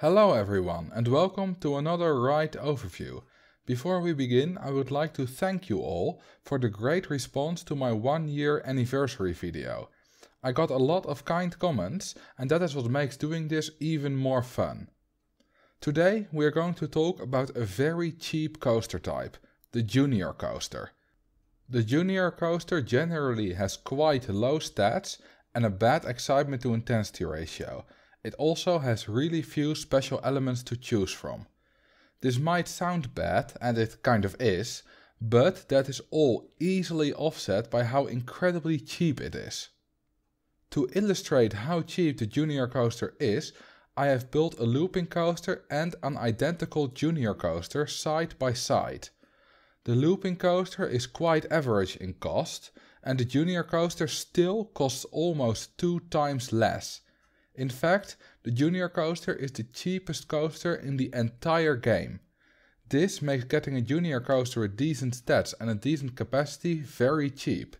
Hello everyone and welcome to another ride overview. Before we begin I would like to thank you all for the great response to my one year anniversary video. I got a lot of kind comments and that is what makes doing this even more fun. Today we are going to talk about a very cheap coaster type, the junior coaster. The junior coaster generally has quite low stats and a bad excitement to intensity ratio. It also has really few special elements to choose from. This might sound bad, and it kind of is, but that is all easily offset by how incredibly cheap it is. To illustrate how cheap the junior coaster is, I have built a looping coaster and an identical junior coaster side by side. The looping coaster is quite average in cost, and the junior coaster still costs almost two times less. In fact, the junior coaster is the cheapest coaster in the entire game. This makes getting a junior coaster with decent stats and a decent capacity very cheap.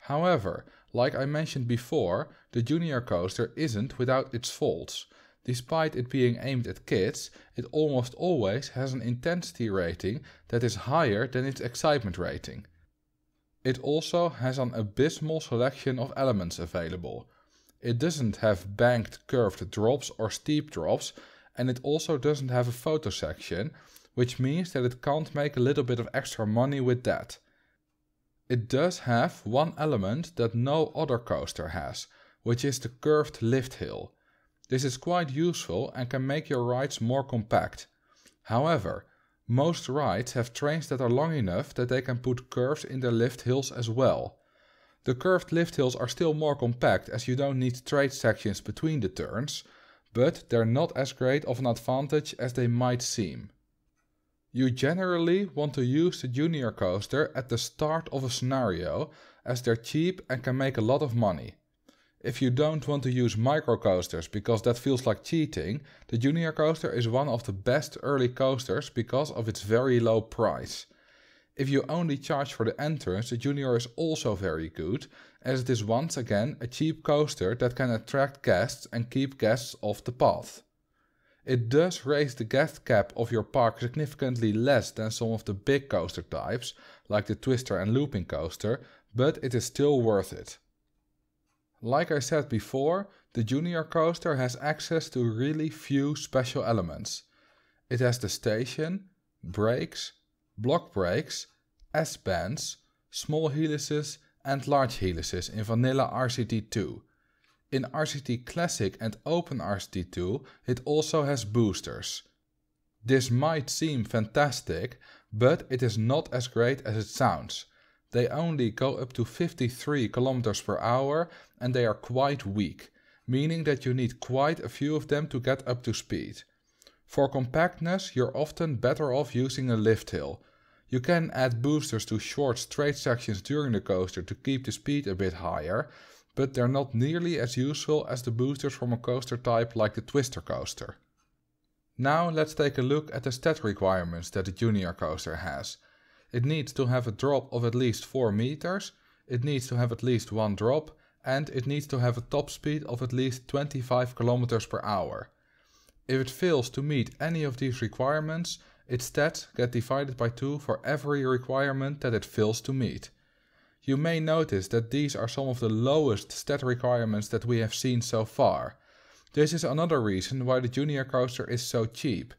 However, like I mentioned before, the junior coaster isn't without its faults. Despite it being aimed at kids, it almost always has an intensity rating that is higher than its excitement rating. It also has an abysmal selection of elements available. It doesn't have banked curved drops or steep drops and it also doesn't have a photo section, which means that it can't make a little bit of extra money with that. It does have one element that no other coaster has, which is the curved lift hill. This is quite useful and can make your rides more compact. However, most rides have trains that are long enough that they can put curves in their lift hills as well. The curved lift hills are still more compact as you don't need straight sections between the turns, but they're not as great of an advantage as they might seem. You generally want to use the junior coaster at the start of a scenario as they're cheap and can make a lot of money. If you don't want to use micro coasters because that feels like cheating, the Junior coaster is one of the best early coasters because of its very low price. If you only charge for the entrance, the Junior is also very good, as it is once again a cheap coaster that can attract guests and keep guests off the path. It does raise the guest cap of your park significantly less than some of the big coaster types, like the Twister and Looping coaster, but it is still worth it. Like I said before, the Junior coaster has access to really few special elements. It has the station, brakes, block brakes, S-bends, small helices and large helices in vanilla RCT2. In RCT Classic and Open RCT2 it also has boosters. This might seem fantastic, but it is not as great as it sounds. They only go up to 53 km per hour and they are quite weak, meaning that you need quite a few of them to get up to speed. For compactness you're often better off using a lift hill. You can add boosters to short straight sections during the coaster to keep the speed a bit higher, but they're not nearly as useful as the boosters from a coaster type like the Twister coaster. Now let's take a look at the stat requirements that the Junior coaster has. It needs to have a drop of at least 4 meters, it needs to have at least one drop, and it needs to have a top speed of at least 25 kilometers per hour. If it fails to meet any of these requirements, its stats get divided by 2 for every requirement that it fails to meet. You may notice that these are some of the lowest stat requirements that we have seen so far. This is another reason why the Junior Coaster is so cheap.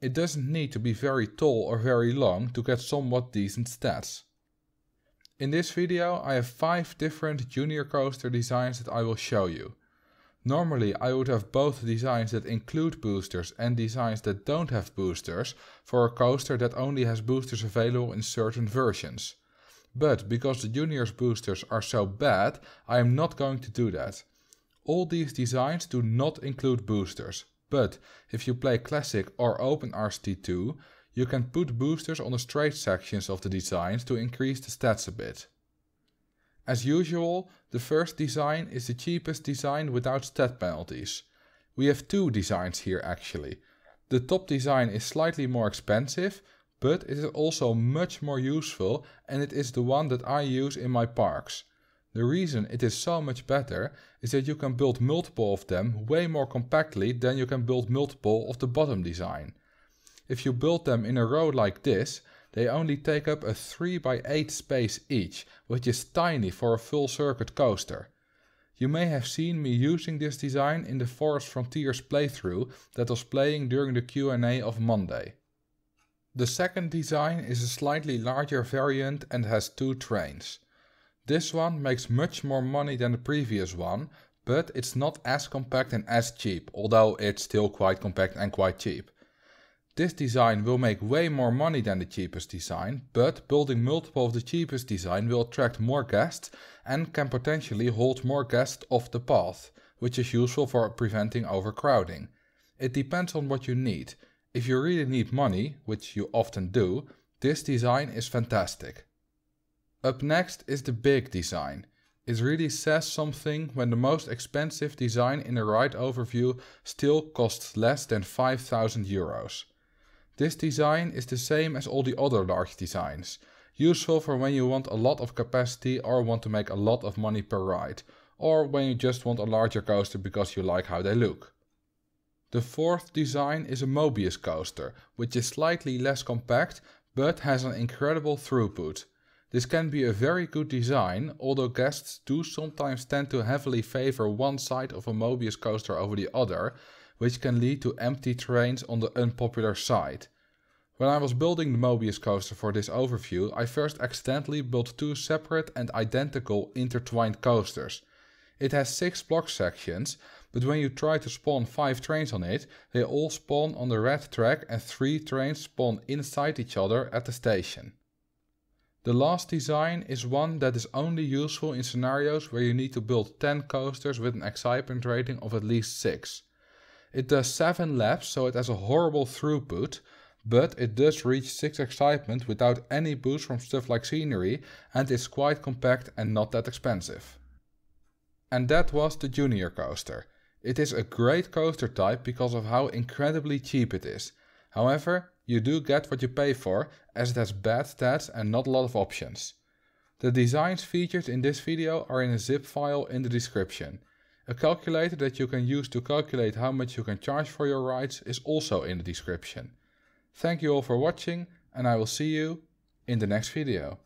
It doesn't need to be very tall or very long to get somewhat decent stats. In this video I have 5 different junior coaster designs that I will show you. Normally I would have both designs that include boosters and designs that don't have boosters for a coaster that only has boosters available in certain versions. But because the juniors boosters are so bad, I am not going to do that. All these designs do not include boosters, but if you play Classic or Open RCT2, you can put boosters on the straight sections of the designs to increase the stats a bit. As usual, the first design is the cheapest design without stat penalties. We have two designs here actually. The top design is slightly more expensive, but it is also much more useful and it is the one that I use in my parks. The reason it is so much better is that you can build multiple of them way more compactly than you can build multiple of the bottom design. If you build them in a row like this, they only take up a 3x8 space each, which is tiny for a full circuit coaster. You may have seen me using this design in the Forest Frontiers playthrough that was playing during the Q&A of Monday. The second design is a slightly larger variant and has two trains. This one makes much more money than the previous one, but it's not as compact and as cheap, although it's still quite compact and quite cheap. This design will make way more money than the cheapest design, but building multiple of the cheapest design will attract more guests and can potentially hold more guests off the path, which is useful for preventing overcrowding. It depends on what you need. If you really need money, which you often do, this design is fantastic. Up next is the big design. It really says something when the most expensive design in the ride overview still costs less than 5000 euros. This design is the same as all the other large designs, useful for when you want a lot of capacity or want to make a lot of money per ride, or when you just want a larger coaster because you like how they look. The fourth design is a Mobius coaster, which is slightly less compact but has an incredible throughput. This can be a very good design, although guests do sometimes tend to heavily favor one side of a Mobius coaster over the other, which can lead to empty trains on the unpopular side. When I was building the Mobius coaster for this overview, I first accidentally built two separate and identical intertwined coasters. It has 6 block sections, but when you try to spawn 5 trains on it, they all spawn on the red track and 3 trains spawn inside each other at the station. The last design is one that is only useful in scenarios where you need to build 10 coasters with an excitement rating of at least 6. It does 7 laps so it has a horrible throughput, but it does reach 6 excitement without any boost from stuff like scenery and is quite compact and not that expensive. And that was the Junior coaster. It is a great coaster type because of how incredibly cheap it is. However, you do get what you pay for, as it has bad stats and not a lot of options. The designs featured in this video are in a zip file in the description. A calculator that you can use to calculate how much you can charge for your rides is also in the description. Thank you all for watching and I will see you in the next video.